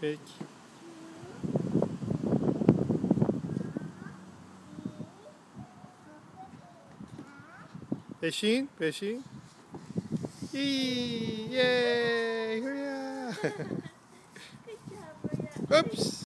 Peki. Peşin, peşin. İyi, yay, hurra. Oops.